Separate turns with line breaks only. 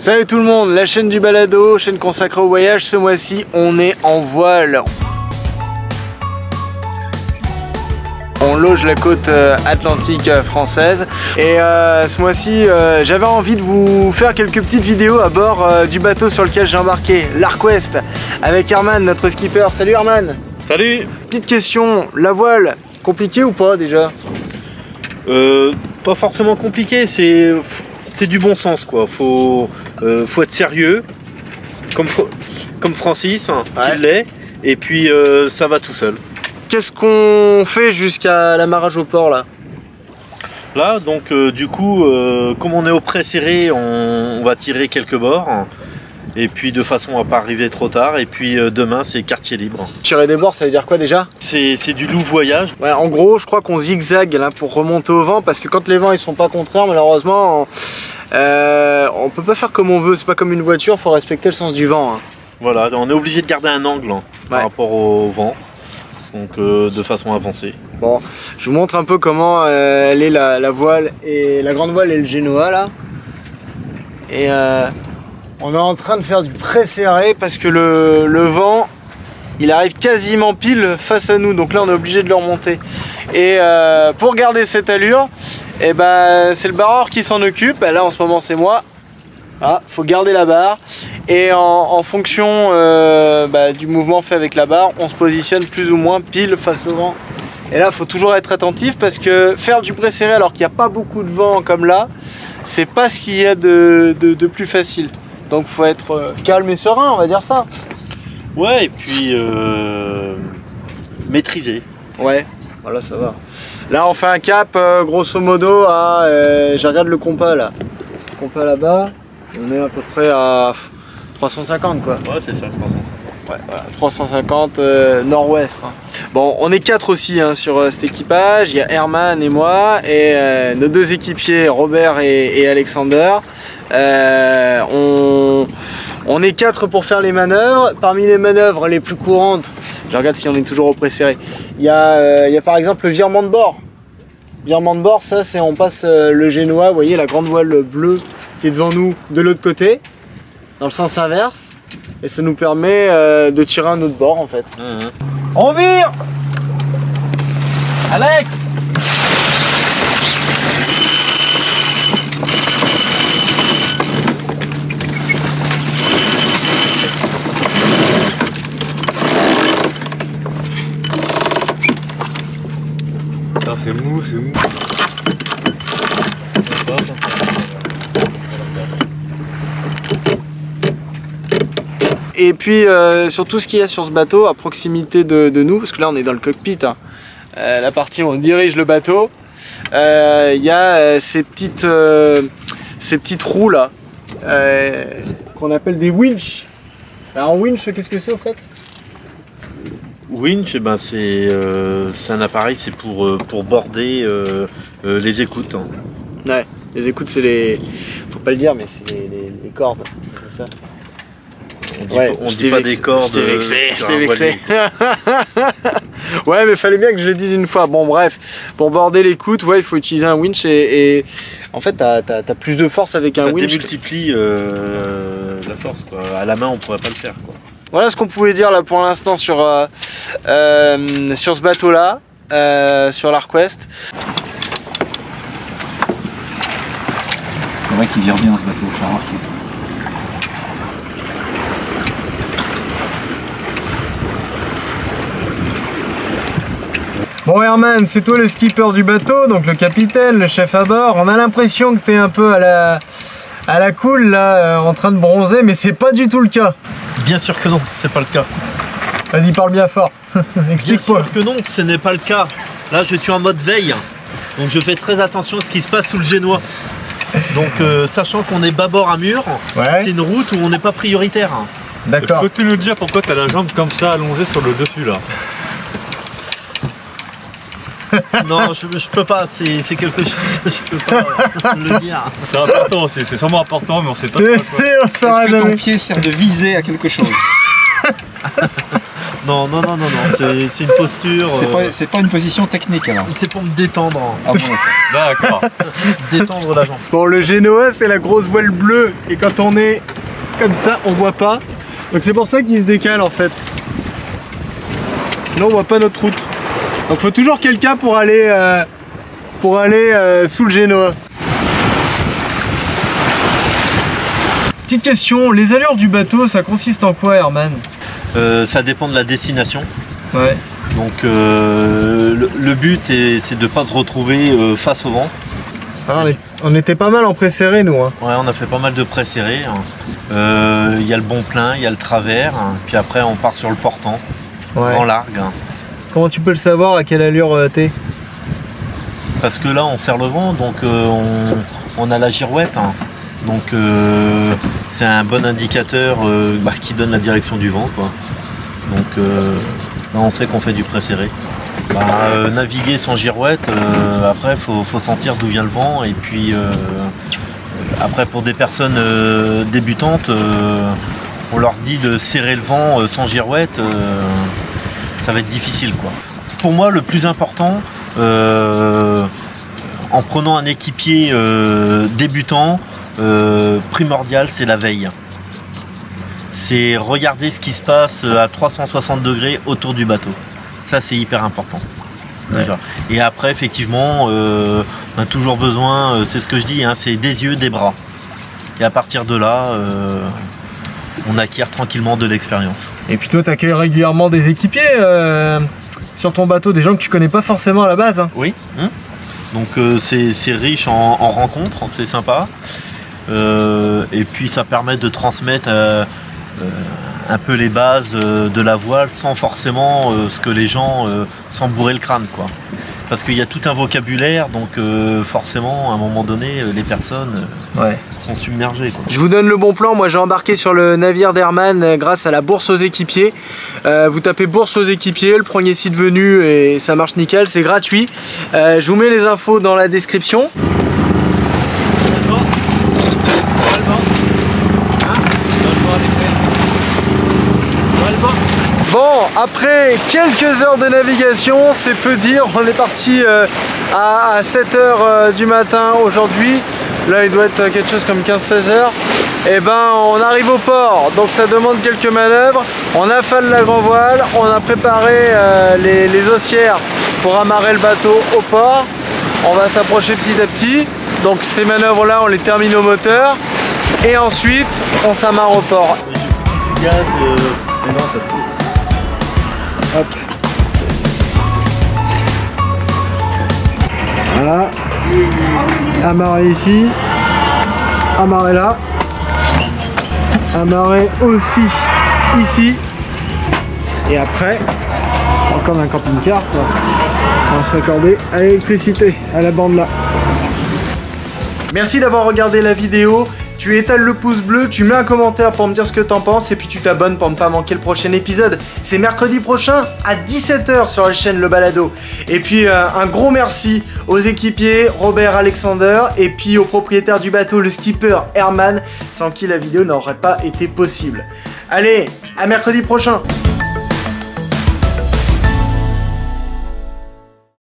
Salut tout le monde, la chaîne du balado, chaîne consacrée au voyage. Ce mois-ci, on est en voile. On loge la côte euh, atlantique euh, française et euh, ce mois-ci j'avais envie de vous faire quelques petites vidéos à bord du bateau sur lequel j'ai embarqué, l'Arc avec Herman, notre skipper. Salut Herman
Salut
Petite question, la voile, compliqué ou pas déjà?
Pas forcément compliqué, c'est c'est du bon sens quoi. Faut, euh, faut être sérieux, comme, comme Francis, hein, qui l'est, et puis euh, ça va tout seul.
Qu'est-ce qu'on fait jusqu'à l'amarrage au port là?
Là, donc euh, du coup, comme on est au près serré, on, va tirer quelques bords. Et puis de façon à pas arriver trop tard. Et puis demain, c'est quartier libre.
Tirer des bords, ça veut dire quoi déjà?
C'est du loup voyage.
Ouais, en gros, je crois qu'on zigzague là pour remonter au vent parce que quand les vents ils sont pas contraires, malheureusement, euh, on peut pas faire comme on veut, c'est pas comme une voiture, faut respecter le sens du vent. Hein.
Voilà, on est obligé de garder un angle hein, par rapport au vent, donc euh, de façon avancée.
Bon, je vous montre un peu comment euh, elle est la, voile et la grande voile et le Genoa là. Et on est en train de faire du pré-serré parce que le, vent il arrive quasiment pile face à nous donc là on est obligé de le remonter et pour garder cette allure eh ben c'est le barreur qui s'en occupe. Ben, là en ce moment c'est moi. Ah, faut garder la barre. Et en, fonction euh, bah, du mouvement fait avec la barre, on se positionne plus ou moins pile face au vent. Et là, il faut toujours être attentif parce que faire du pré-serré alors qu'il n'y a pas beaucoup de vent comme là, c'est pas ce qu'il y a de, plus facile. Donc faut être euh, calme et serein, on va dire ça.
Ouais, et puis euh, maîtriser.
Ouais, voilà, ça va. Là, on fait un cap, euh, grosso modo, à... Euh, je regarde le compas, là. Le compas là-bas, on est à peu près à 350, quoi.
Ouais, c'est ça, 350.
Ouais, voilà, 350 euh, nord-ouest. Hein. Bon, on est quatre aussi hein, sur cet équipage. Il y a Herman et moi, et nos deux équipiers, Robert et, Alexander. on, est quatre pour faire les manœuvres. Parmi les manœuvres les plus courantes, je regarde si on est toujours au. Il y, a, il y a par exemple le virement de bord. Virement de bord, ça c'est on passe euh, le génois, vous voyez la grande voile bleue qui est devant nous de l'autre côté, dans le sens inverse. Et ça nous permet euh, de tirer un autre bord en fait.
Mmh.
On vire Alex
c'est mou, c'est mou.
Et puis euh, sur tout ce qu'il y a sur ce bateau à proximité de, nous, parce que là on est dans le cockpit, hein. euh, la partie où on dirige le bateau, euh, il y a ces petites ces petites roues là qu'on appelle des winches. Alors winch qu'est-ce que c'est au fait?
Winch, eh ben euh, c'est un appareil, c'est pour, euh, pour border euh, les écoutes. Hein.
Ouais, les écoutes, c'est les. Faut pas le dire, mais c'est les, cordes, c'est ça
on dit, ouais, dit pas des cordes.
Je t'ai vexé, je t'ai vexé. ouais, mais fallait bien que je le dise une fois. Bon, bref, pour border l'écoute, ouais, il faut utiliser un winch et, en fait, t'as as, plus de force avec un winch.
Ça démultiplie la force, quoi. À la main, on pourrait pas le faire, quoi.
Voilà ce qu'on pouvait dire là pour l'instant sur, euh, euh, sur ce bateau là, euh, sur l'Arc West.
C'est vrai qu'il vire bien ce bateau, Charles.
Bon Herman, c'est toi le skipper du bateau, donc le capitaine, le chef à bord. On a l'impression que t'es un peu à la, à la cool là, en train de bronzer, mais c'est pas du tout le cas.
Bien sûr que non, c'est pas le cas.
Vas-y, parle bien fort. Explique-moi.
Bien sûr que non, ce n'est pas le cas. Là, je suis en mode veille. Donc, je fais très attention à ce qui se passe sous le génois. Donc, euh, sachant qu'on est bâbord à mur, c'est une route où on n'est pas prioritaire.
D'accord.
Peux-tu nous dire pourquoi tu as la jambe comme ça allongée sur le dessus là?
Non, je, je, peux pas, c'est quelque chose, je peux pas le dire.
C'est important c'est sûrement important, mais on sait pas.
Est-ce que ton pied sert de visée à quelque chose
Non, non, non, non, non, c'est une posture.
C'est
euh,
pas, c'est pas une position technique alors.
c'est pour me détendre.
Ah bon
D'accord.
détendre la jambe.
Bon, le Genoa, c'est la grosse voile bleue. Et quand on est comme ça, on voit pas. Donc c'est pour ça qu'il se décale en fait. Sinon, on voit pas notre route. Donc faut toujours quelqu'un pour aller, euh, pour aller euh, sous le Genoa. Petite question, les allures du bateau, ça consiste en quoi, Herman
Euh, ça dépend de la destination.
Ouais.
Donc le, le but c'est de ne pas se retrouver face au vent.
Ah, on, était pas mal en préserré, nous. Hein.
Ouais, on a fait pas mal de serrés. hein. Il y a le bon plein, il y a le travers, hein. puis après on part sur le portant,
Ouais.
grand largue.
Comment tu peux le savoir à quelle allure euh, t'es?
Parce que là on serre le vent, donc euh, on, a la girouette. hein. Donc euh, c'est un bon indicateur bah, qui donne la direction du vent. Donc là on sait qu'on fait du près serré. Bah, naviguer sans girouette, après faut, faut sentir d'où vient le vent et puis après pour des personnes débutantes, on leur dit de serrer le vent sans girouette, ça va être difficile quoi. Pour moi le plus important, euh, en prenant un équipier euh, débutant, euh, primordial c'est la veille. C'est regarder ce qui se passe à 360 degrés autour du bateau. Ça c'est hyper important. Déjà. Et après effectivement euh, on a toujours besoin, c'est ce que je dis, hein, c'est des yeux, des bras. Et à partir de là, euh, on acquiert tranquillement de l'expérience.
Et puis toi, t'accueilles régulièrement des équipiers euh, sur ton bateau, des gens que tu connais pas forcément à la base. hein.
Oui. Donc euh, c'est c'est riche en, en rencontres, c'est sympa. Euh, et puis ça permet de transmettre un peu les bases de la voile sans forcément ce que les gens s'en bourrer le crâne quoi. Parce qu'il y a tout un vocabulaire, donc euh, forcément à un moment donné euh, les personnes euh,
Ouais.
sont submergées. Quoi.
Je vous donne le bon plan. Moi, j'ai embarqué sur le navire d'Herman grâce à la bourse aux équipiers. Euh, vous tapez bourse aux équipiers, le premier site venu et ça marche nickel. C'est gratuit. Euh, je vous mets les infos dans la description. Après quelques heures de navigation, c'est peu dire, on est parti euh, à, 7h du matin aujourd'hui. Là, il doit être quelque chose comme 15-16 heures. Et ben, on arrive au port, donc ça demande quelques manœuvres. On affale la grand voile, on a préparé euh, les, haussières pour amarrer le bateau au port. On va s'approcher petit à petit. Donc ces manœuvres-là, on les termine au moteur. Et ensuite, on s'amarre au port.
Euh.
Hop. Voilà. Amarrer ici. Amarrer là. Amarrer aussi ici. Et après, comme un camping-car, on va se raccorder à l'électricité, à la bande là. Merci d'avoir regardé la vidéo. Tu étales le pouce bleu, tu mets un commentaire pour me dire ce que t'en penses et puis tu t'abonnes pour ne pas manquer le prochain épisode. C'est mercredi prochain à 17h sur la chaîne Le Balado. Et puis euh, un gros merci aux équipiers Robert Alexander et puis au propriétaire du bateau, le skipper Herman, sans qui la vidéo n'aurait pas été possible. Allez, à mercredi prochain